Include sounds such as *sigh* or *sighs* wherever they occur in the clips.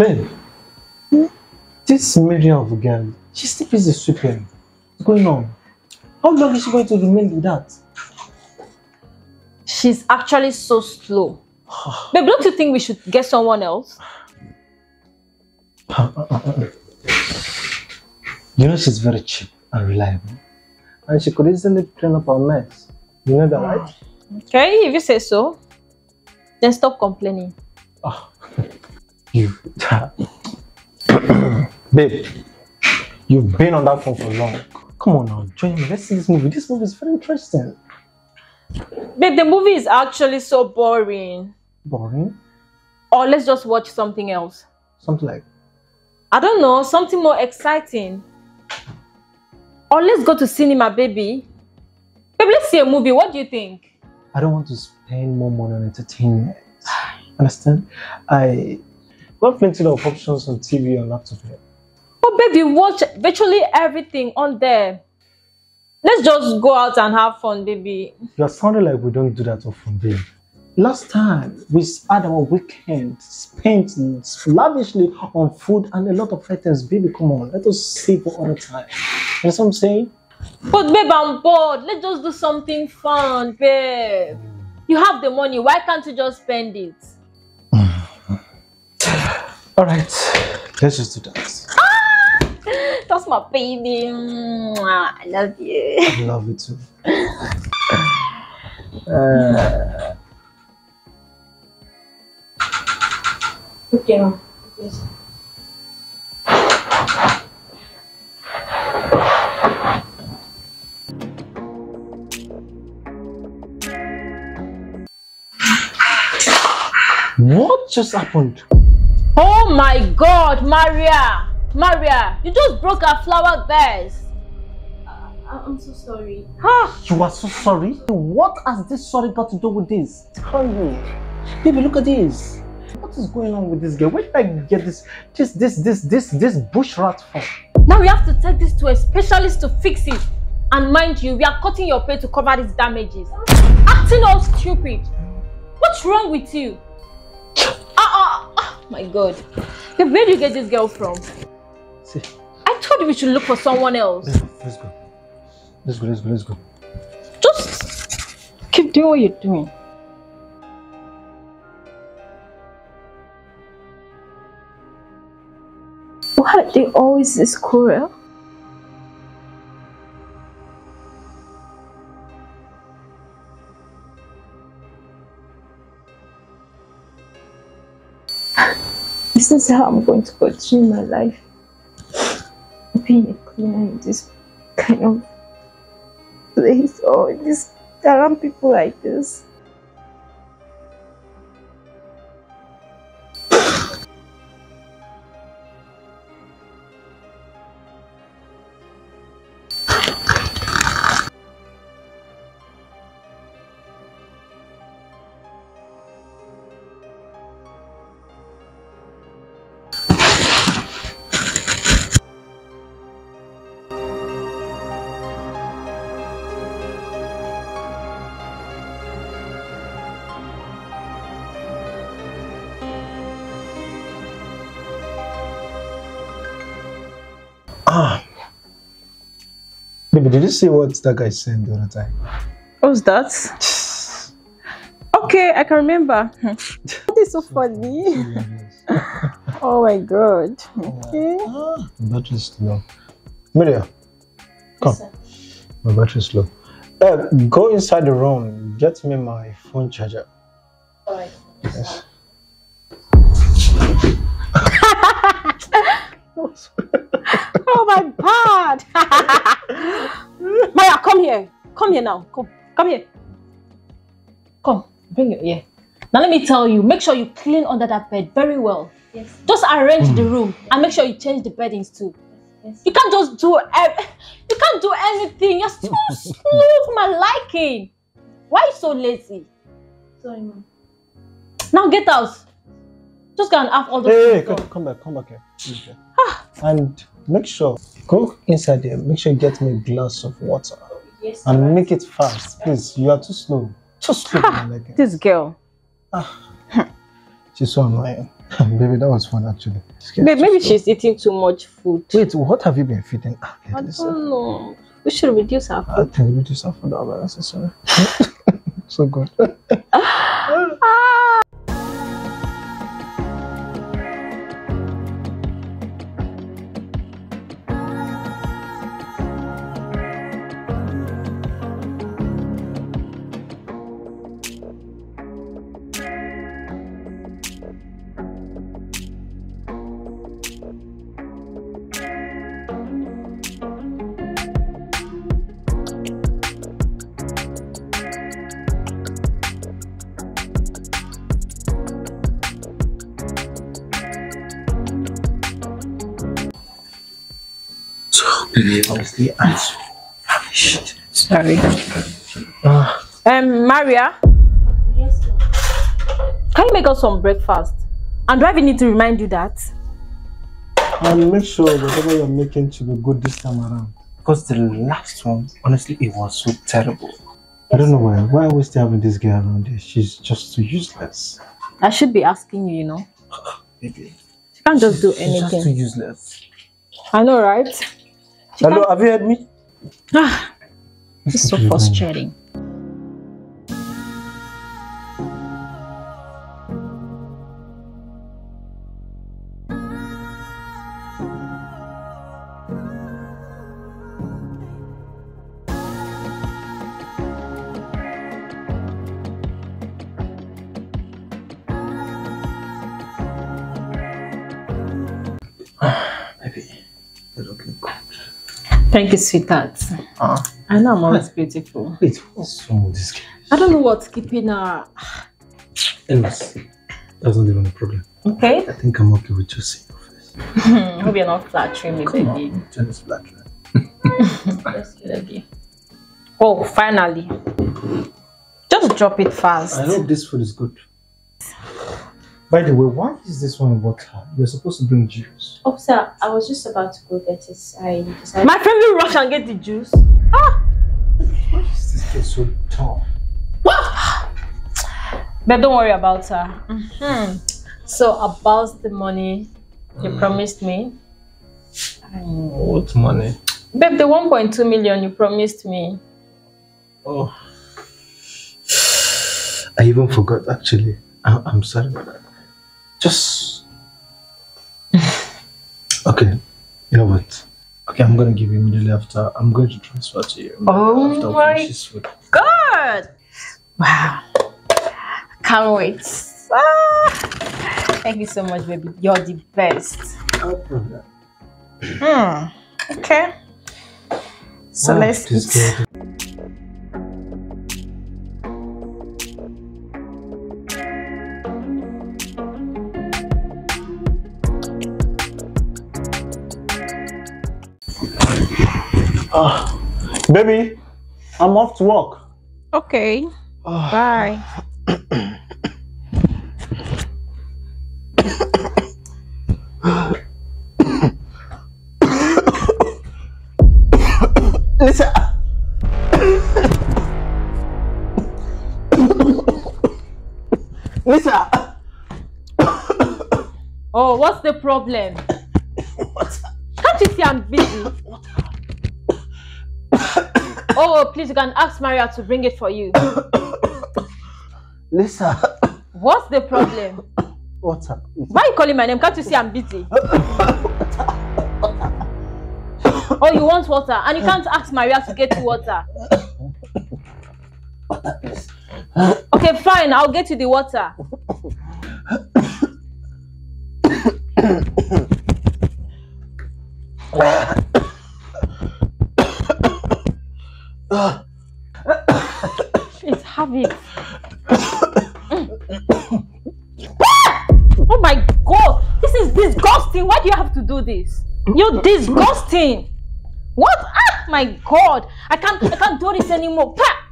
Babe, this Miriam of a girl, she still busy sweeping. What's going on? How long is she going to remain with that? She's actually so slow. Babe, don't you think we should get someone else? You know she's very cheap and reliable. And she could easily clean up our mess. You know that, right? Okay, if you say so, then stop complaining. Ah. *laughs* You. *coughs* Babe, you've been on that phone for long. Come on now, join me. Let's see this movie. This movie is very interesting. Babe, the movie is actually so boring. Boring? Or let's just watch something else. Something like I don't know, something more exciting. Or let's go to cinema, baby. Babe, let's see a movie. What do you think? I don't want to spend more money on entertainment. *sighs* Understand? I got plenty of options on TV and laptop here. Oh, baby, watch virtually everything on there. Let's just go out and have fun, baby. You're sounding like we don't do that often, babe. Last time we had our weekend spent lavishly on food and a lot of items. Baby, come on, let us save for other time. You know what I'm saying? But babe, I'm bored. Let's just do something fun, babe. You have the money. Why can't you just spend it? All right, let's just do that. That's my baby. I love you. I love you too. Uh, Okay. what just happened? Oh my God, Maria! Maria, you just broke our flower vase. I'm so sorry. Ah, you are so sorry. What has this sorry got to do with this? Tell me, baby, look at this. What is going on with this girl? Where did I get this, this, this, this, this, this bush rat from? Now we have to take this to a specialist to fix it. And mind you, we are cutting your pay to cover these damages. Acting all stupid. What's wrong with you? *laughs* My God. Where do you get this girl from? See, I told you we should look for someone else. let's go, let's go, let's go, let's go, let's go. Just keep doing what you're doing. Why are they always this cruel? This is how I'm going to continue my life. Being a cleaner in this kind of place or this around people like this. Baby, did you see what that guy said the other time? What's that? *laughs* Okay, I can remember. *laughs* This is so funny. *laughs* Oh my god. Okay. Ah, battery is low. Maria, come. My battery is low. Uh, go inside the room. Get me my phone charger. Alright. Yes. Oh my God! Maya, come here. Come here now. Come. Come here. Come. Bring your ear. Now let me tell you, make sure you clean under that bed very well. Yes. Just arrange the hmm. room and make sure you change the beddings too. Yes. You can't just do ev- you can't do anything. You're so *laughs* slow for my liking. Why you so lazy? Sorry, mom. Now get out. Just go and have all the. Hey, hey, things come, come back, come back here. Okay. and make sure, go inside there. Make sure you get me a glass of water Yes. and make it fast, please. You are too slow. Too slow. for my liking. This girl. She's so annoying. *laughs* Baby, that was fun actually. Babe, maybe she's eating too much food. Wait, what have you been feeding? Ah, I listen. don't know. We should reduce her I think we just have food that necessary. *laughs* so good. So, *laughs* baby, honestly, I'm so famished. Sorry. Um, Maria? Can you make us some breakfast? And do I even need to remind you that? and make sure whatever you're making to be good this time around. Because the last one, honestly, it was so terrible. I don't know why. Why are we still having this girl around here? She's just too useless. I should be asking you, you know. *laughs* Baby. She can't just do anything. She's just too useless. I know, right? She Hello, have you heard me? Ah, it's so frustrating. Thank you, sweetheart. Ah, I know I'm always beautiful. *laughs* wait, what's wrong with this girl? I don't know what's keeping her. Anyways, that's not even a problem. Okay? I think I'm okay with just seeing your face. Hope you're not flattering me, Come baby. on, Jen is flattering. Let's get ready. Oh, finally. Just drop it fast. I hope this food is good. By the way, why is this one water? You're supposed to bring juice. Oh, sir, I was just about to go get it. I decided. My friend will rush and get the juice. Why is this girl so tall? But don't worry about her. Mhm. So about the money you promised me. What money? Babe, the 1.2 million you promised me. Oh. I even forgot actually. I, I'm sorry about that. Just. *laughs* okay, you know what? Okay, I'm gonna give you immediately after. I'm going to transfer to you. Oh after my- finish this food. Good! Wow. Can't wait. Ah. Thank you so much, baby. You're the best. No problem. Hmm. Okay. So let's baby, I'm off to work. Okay. Ah. Bye. Listen. Listen. Oh, what's the problem? what? Can't you see I'm busy? Oh, oh, please, you can ask Maria to bring it for you. *coughs* Lisa. What's the problem? *coughs* Water. Why are you calling my name? Can't you see I'm busy? *coughs* Oh, you want water? And you can't ask Maria to get you water. Okay, fine. I'll get you the water. Please have it. Oh my god! This is disgusting. Why do you have to do this? You're disgusting. What? Ah, my god! I can't. I can't do this anymore. Pa!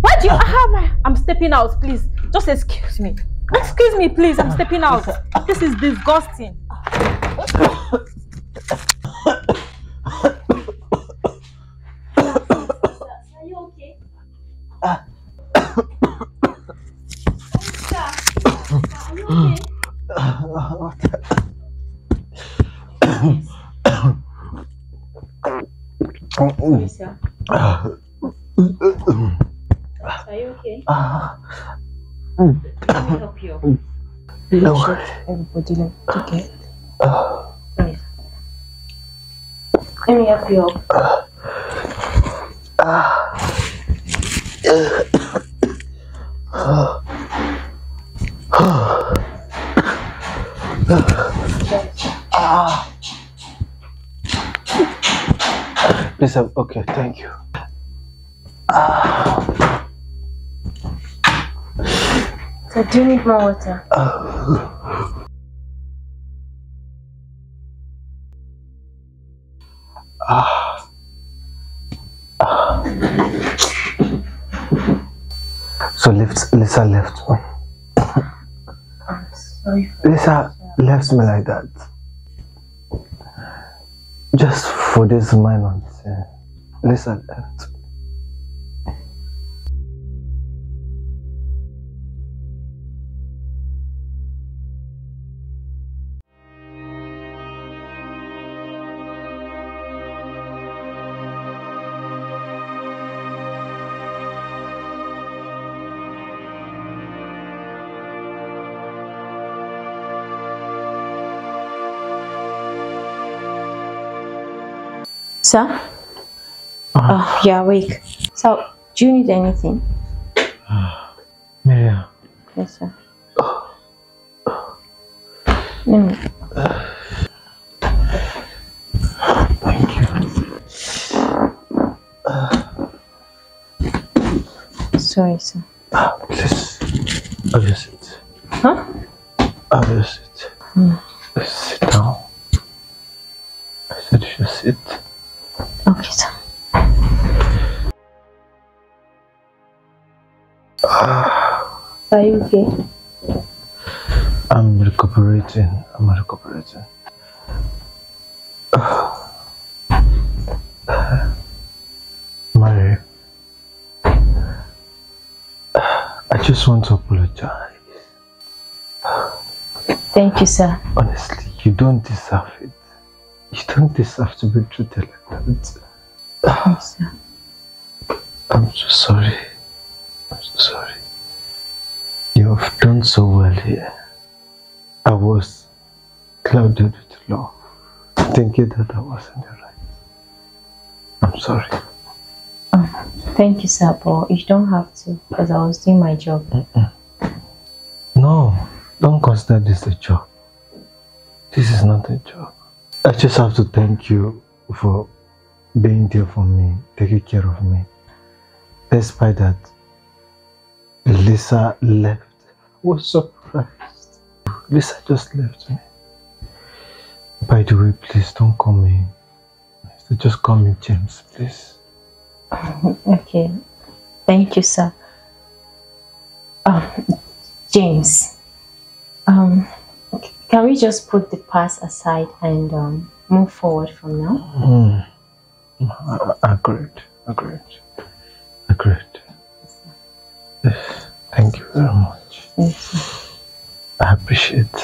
Why do you? Ah, my, I'm stepping out. Please, just excuse me. Excuse me, please. I'm stepping out. *laughs* This is disgusting. Are you okay? Let me help you. no. Everybody like get. Ah, Sorry. Let me help you up. please, okay, thank you. So do need more water? So left, Lisa left me. I'm sorry Lisa left me like that. Just for this minor. Lisa left. Sir? Oh, you're awake. So, do you need anything? *sighs* Miriam, Yes, sir. Let me. thank you. Sorry, sir. Ah, please, have your seat. Huh? Okay? I'm recuperating. I'm recuperating. *sighs* Mary, *sighs* I just want to apologize. Thank you, sir. Honestly, you don't deserve it. You don't deserve to be treated like that. Yes, sir. *sighs* I'm so sorry. I'm so sorry. Have done so well here. I was clouded with love, thinking that I was in the right. I'm sorry. Oh, Thank you, sir, but you don't have to because I was doing my job. No, don't consider this a job. This is not a job. I just have to thank you for being there for me, taking care of me. Despite that, Lisa left. Was surprised. Lisa just left me. By the way, please don't call me. Just call me James, please. *laughs* Okay. Thank you, sir. Um, James, um, can we just put the past aside and um, move forward from now? Mm. Agreed. Agreed. Agreed. Yes. Thank you very much. Yes,